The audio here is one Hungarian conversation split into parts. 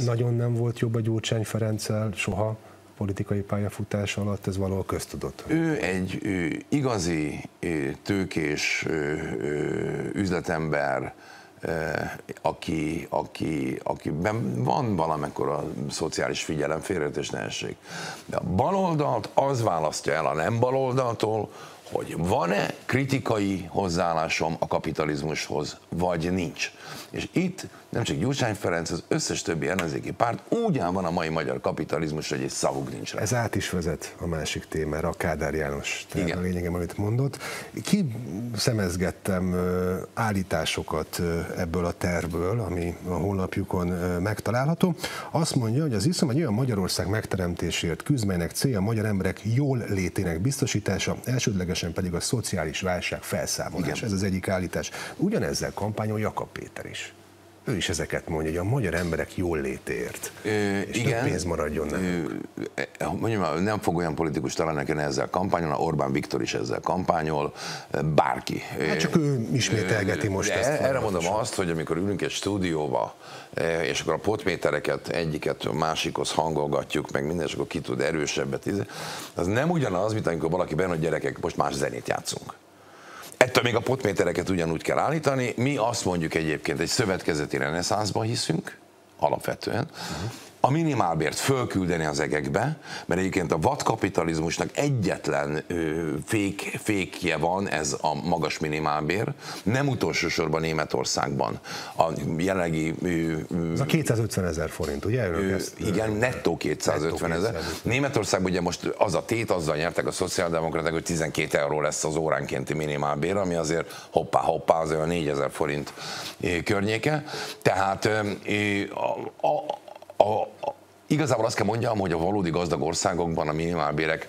Nagyon nem volt jobb a Gyurcsány Ferenccel soha politikai pályafutás alatt, ez valahol köztudott. Ő egy ő, igazi tőkés üzletember, aki, aki, akiben van valamekkor a szociális figyelem, félreértés ne essék. De a baloldalt az választja el a nem baloldaltól, hogy van-e kritikai hozzáállásom a kapitalizmushoz, vagy nincs. És itt nem csak Gyurcsány Ferenc, az összes többi ellenzéki párt áll van a mai magyar kapitalizmus, hogy egy szavuk nincs rá. Ez át is vezet a másik témára, a Kádár János tehát Igen. a lényegem, amit mondott. Ki szemezgettem állításokat ebből a tervből, ami a honlapjukon megtalálható. Azt mondja, hogy az iszom egy olyan Magyarország megteremtésért küzd, melynek célja a magyar emberek jól létének biztosítása, elsődlegesen pedig a szociális válság felszámolása. Igen. Ez az egyik állítás. Ugyanezzel kampányol Jakab Péter is ő is ezeket mondja, hogy a magyar emberek jól létért, Ö, és igen, több pénz maradjon nem. Mondjam, nem fog olyan politikus talán nekem ezzel kampányolni, Orbán Viktor is ezzel kampányol, bárki. Hát csak ő ismételgeti most ezt. Erre mondom azt, hogy amikor ülünk egy stúdióba, és akkor a potmétereket egyiket másikhoz hangolgatjuk, meg minden, és akkor ki tud erősebbet, az nem ugyanaz, mint amikor valaki benne, hogy gyerekek, most más zenét játszunk. Ettől még a potmétereket ugyanúgy kell állítani. Mi azt mondjuk egyébként, egy szövetkezeti reneszánszban hiszünk, alapvetően, uh-huh a minimálbért fölküldeni az egekbe, mert egyébként a vadkapitalizmusnak egyetlen fék, fékje van, ez a magas minimálbér, nem utolsó sorban Németországban. A jelenlegi... Ez a 250 ezer forint, ugye? Ő, ezt, igen, nettó 250 ezer. Németországban ugye most az a tét, azzal nyertek a szociáldemokraták, hogy 12 euró lesz az óránkénti minimálbér, ami azért hoppá-hoppá, az olyan 4000 forint környéke. Tehát a, a, a, a, igazából azt kell mondjam, hogy a valódi gazdag országokban a minimálbérek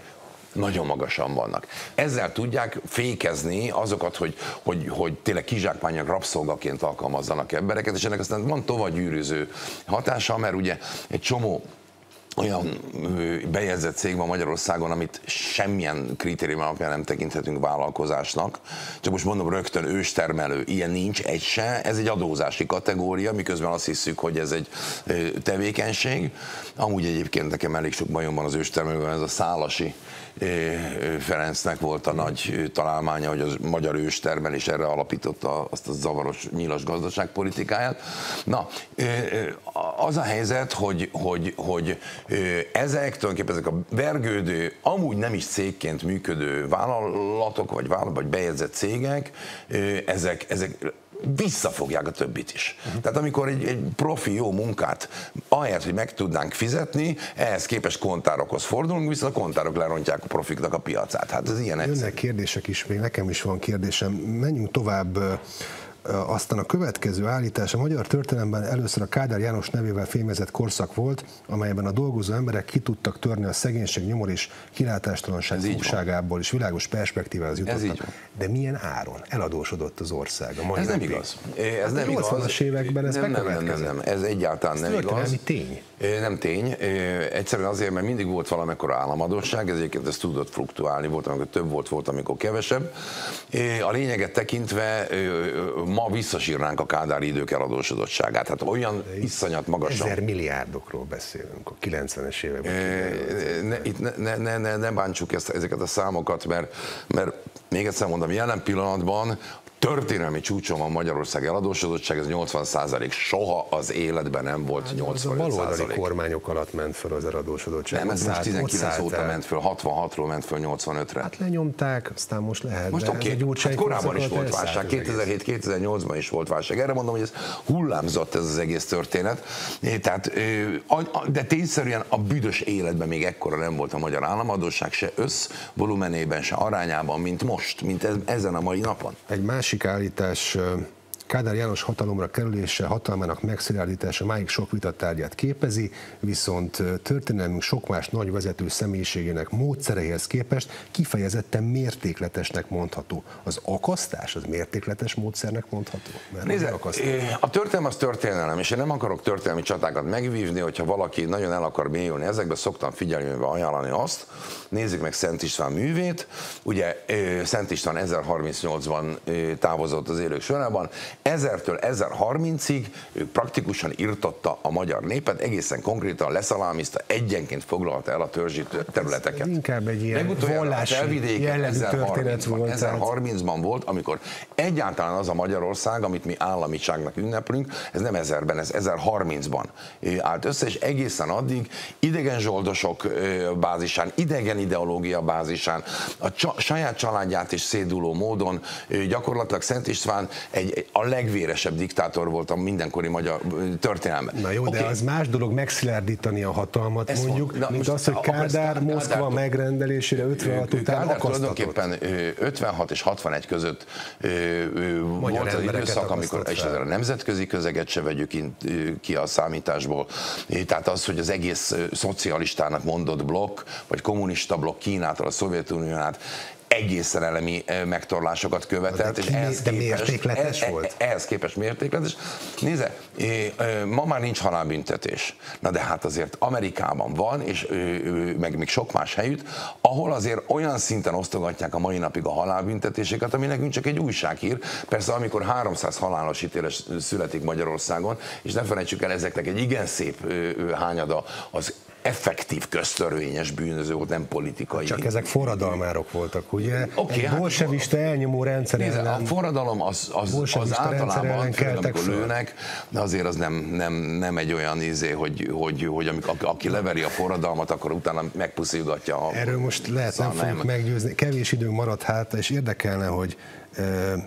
nagyon magasan vannak. Ezzel tudják fékezni azokat, hogy, hogy, hogy tényleg kizsákmányok rabszolgaként alkalmazzanak embereket, és ennek aztán van tovább gyűrűző hatása, mert ugye egy csomó olyan bejegyzett cég van Magyarországon, amit semmilyen kritérium alapján nem tekinthetünk vállalkozásnak. Csak most mondom rögtön őstermelő, ilyen nincs egy se, ez egy adózási kategória, miközben azt hiszük, hogy ez egy tevékenység. Amúgy egyébként nekem elég sok bajom van az őstermelőben, ez a szálasi Ferencnek volt a nagy találmánya, hogy az magyar őstermelés erre alapította azt a zavaros nyilas gazdaságpolitikáját. Na, az a helyzet, hogy, hogy, hogy ezek tulajdonképpen ezek a vergődő, amúgy nem is cégként működő vállalatok, vagy, vállalat, vagy bejegyzett cégek, ezek, ezek visszafogják a többit is. Uh-huh. Tehát amikor egy, egy profi jó munkát, ahelyett, hogy meg tudnánk fizetni, ehhez képest kontárokhoz fordulunk, viszont a kontárok lerontják a profiknak a piacát. Hát ez ilyen egyszerű. Jönnek kérdések is, még nekem is van kérdésem. Menjünk tovább aztán a következő állítás a magyar történelemben először a Kádár János nevével fémezett korszak volt, amelyben a dolgozó emberek ki tudtak törni a szegénység, nyomor és kilátástalanság fogságából, és világos perspektívához jutottak. De milyen áron? Eladósodott az ország. A mai ez nem igaz. Ez nem igaz. 80-as években ez nem, nem, nem, nem, nem, ez egyáltalán ez nem igaz. tény. Nem tény. Egyszerűen azért, mert mindig volt valamikor államadóság, ez egyébként ez tudott fluktuálni, volt, amikor több volt, volt, amikor kevesebb. A lényeget tekintve ma visszasírnánk a kádári idők eladósodottságát. Hát olyan iszonyat magasan. Ezer milliárdokról beszélünk a 90-es években. Ne, itt ne, ne, ne, ne, ne bántsuk ezt, ezeket a számokat, mert, mert még egyszer mondom, jelen pillanatban történelmi csúcson van Magyarország eladósodottság, ez 80 százalék. Soha az életben nem volt hát 80 százalék. A baloldali kormányok alatt ment fel az eladósodottság. Nem, ez most 19 óta ment föl, 66-ról ment föl 85-re. Hát lenyomták, aztán most lehet. Most oké, okay. hát korábban is volt válság, 2007-2008-ban is volt válság. Erre mondom, hogy ez hullámzott ez az egész történet. Tehát, de tényszerűen a büdös életben még ekkora nem volt a magyar államadóság, se össz volumenében, se arányában, mint most, mint ezen a mai napon. Egy másik másik állítás Kádár János hatalomra kerülése, hatalmának megszilárdítása máig sok vitatárgyát képezi, viszont történelmünk sok más nagy vezető személyiségének módszereihez képest kifejezetten mértékletesnek mondható. Az akasztás az mértékletes módszernek mondható? Mert Nézze, a történelem az történelem, és én nem akarok történelmi csatákat megvívni, hogyha valaki nagyon el akar mélyülni ezekbe, szoktam figyelmében ajánlani azt, nézzük meg Szent István művét, ugye Szent István 1038-ban távozott az élők sorában, 1000-től 1030-ig ők praktikusan irtotta a magyar népet, egészen konkrétan leszalámizta, egyenként foglalta el a törzsi területeket. Inkább egy ilyen vallási jellegű történet volt. 1030-ban volt, amikor egyáltalán az a Magyarország, amit mi államiságnak ünneplünk, ez nem 1000-ben, ez 1030-ban állt össze, és egészen addig idegen zsoldosok bázisán, idegen ideológia bázisán, a csa, saját családját is széduló módon gyakorlatilag Szent István egy, a legvéresebb diktátor volt a mindenkori magyar történelme. Na jó, okay. de az más dolog megszilárdítani a hatalmat Ezt mondjuk, mond, na, mint az, hogy Kádár Moszkva megrendelésére 56 után Kádár tulajdonképpen 56 és 61 között volt az időszak, amikor, és ezzel a nemzetközi közeget se vegyük ki a számításból, tehát az, hogy az egész szocialistának mondott blokk, vagy kommunista blokk Kínától a Szovjetuniónál egészen elemi megtorlásokat követelt, és ehhez de képest, mértékletes e, e, volt? Ehhez képest mértékletes. Nézze, ma már nincs halálbüntetés. Na de hát azért Amerikában van, és meg még sok más helyütt, ahol azért olyan szinten osztogatják a mai napig a halálbüntetéseket, ami nekünk csak egy újsághír. Persze, amikor 300 halálos ítéles születik Magyarországon, és ne felejtsük el, ezeknek egy igen szép hányada az effektív köztörvényes bűnöző volt, nem politikai. Csak ezek forradalmárok voltak, ugye? Okay, Egy hát bolsevista elnyomó rendszer nézze, ellen. A forradalom az, az, az általában, főleg amikor lőnek, de azért az nem, nem, nem egy olyan izé, hogy, hogy, hogy amikor, aki leveri a forradalmat, akkor utána megpuszilgatja a... Erről most lehet nem fogjuk meggyőzni. Kevés időnk maradt hát, és érdekelne, hogy e,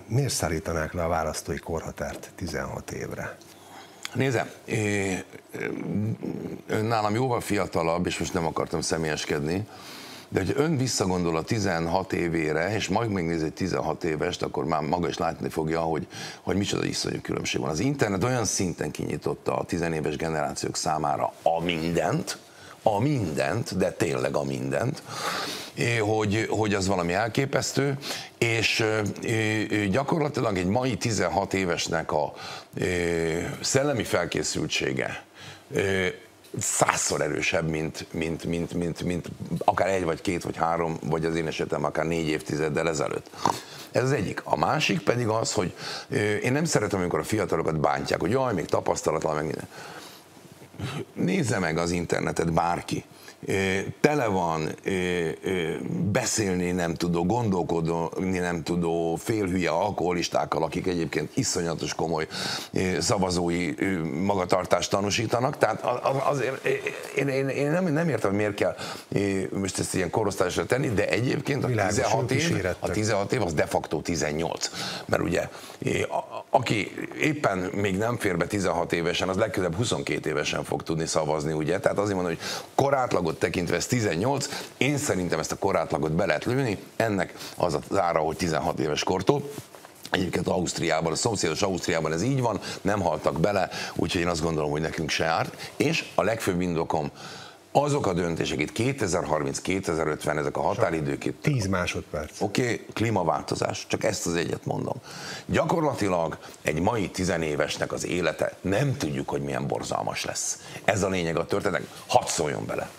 miért szállítanák le a választói korhatárt 16 évre? Nézze, ön nálam jóval fiatalabb, és most nem akartam személyeskedni, de hogy ön visszagondol a 16 évére, és majd megnéz egy 16 évest, akkor már maga is látni fogja, hogy, hogy micsoda iszonyú különbség van. Az internet olyan szinten kinyitotta a 10 éves generációk számára a mindent, a mindent, de tényleg a mindent, hogy, hogy az valami elképesztő, és gyakorlatilag egy mai 16 évesnek a szellemi felkészültsége százszor erősebb, mint, mint, mint, mint, mint akár egy, vagy két, vagy három, vagy az én esetem akár négy évtizeddel ezelőtt. Ez az egyik. A másik pedig az, hogy én nem szeretem, amikor a fiatalokat bántják, hogy jaj, még tapasztalatlan, meg minden. Nézze meg az internetet bárki tele van beszélni nem tudó, gondolkodni nem tudó félhülye alkoholistákkal, akik egyébként iszonyatos komoly szavazói magatartást tanúsítanak. Tehát azért én, én, én nem, nem értem, hogy miért kell most ezt ilyen korosztályosra tenni, de egyébként a 16 év, a 16 év az de facto 18. Mert ugye, aki éppen még nem fér be 16 évesen, az legközelebb 22 évesen fog tudni szavazni, ugye? Tehát azért mondom, hogy korátlag átlagot tekintve ez 18, én szerintem ezt a korátlagot be lehet lőni, ennek az az ára, hogy 16 éves kortól, Egyébként Ausztriában, a szomszédos Ausztriában ez így van, nem haltak bele, úgyhogy én azt gondolom, hogy nekünk se árt. És a legfőbb indokom, azok a döntések itt 2030-2050, ezek a határidők itt. 10 másodperc. Oké, okay, klímaváltozás, csak ezt az egyet mondom. Gyakorlatilag egy mai tizenévesnek az élete nem tudjuk, hogy milyen borzalmas lesz. Ez a lényeg a történetek, hadd szóljon bele.